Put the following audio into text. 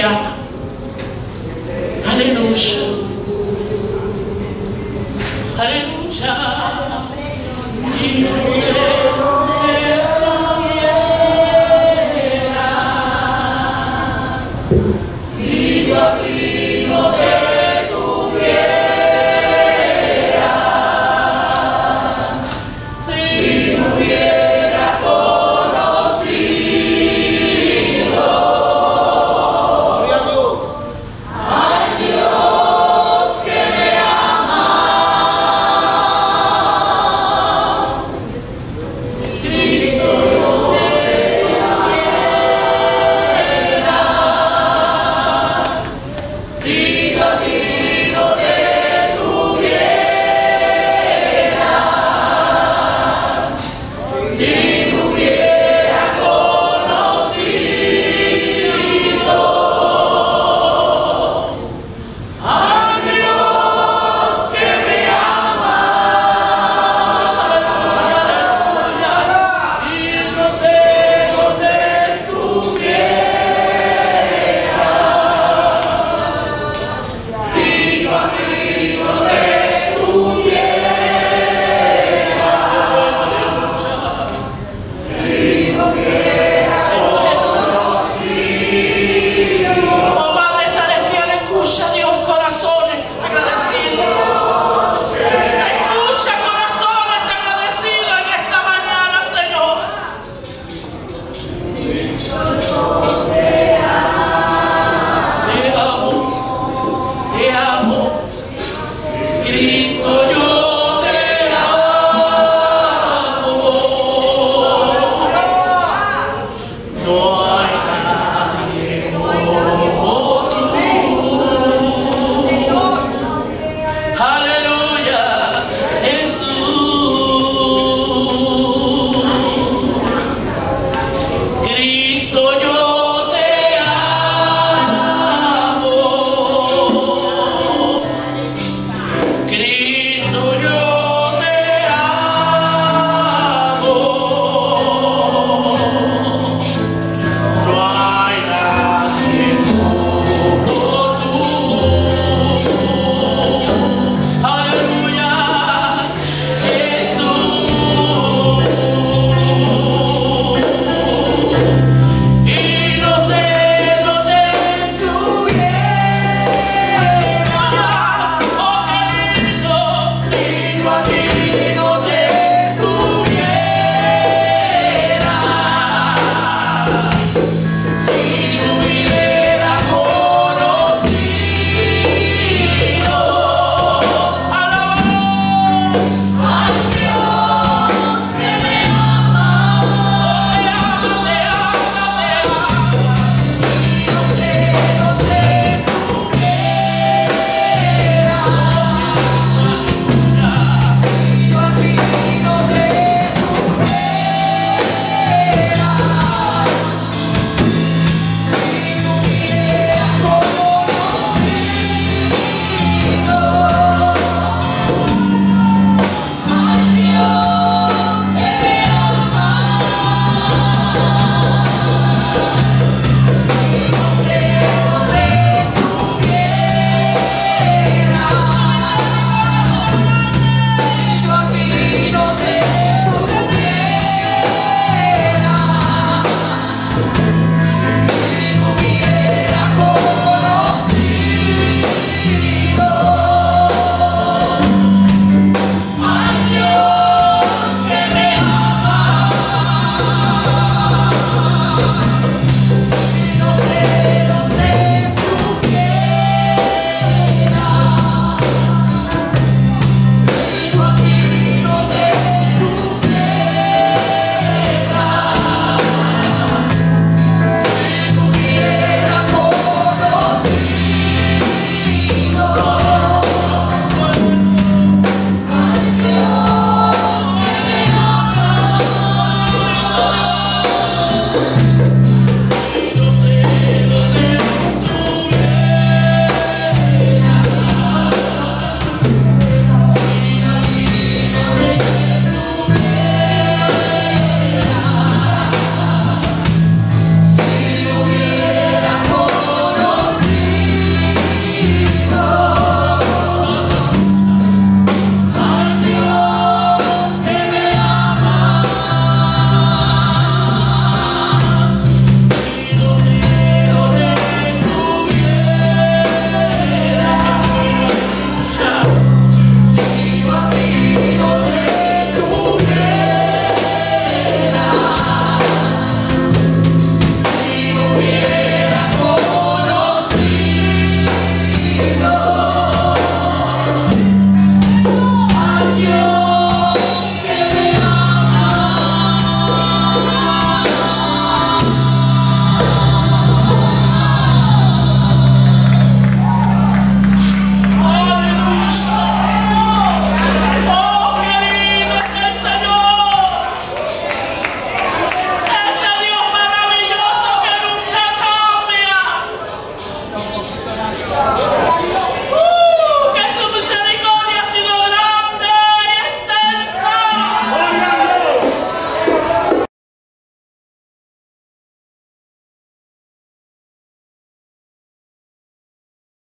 Hallelujah. Hallelujah.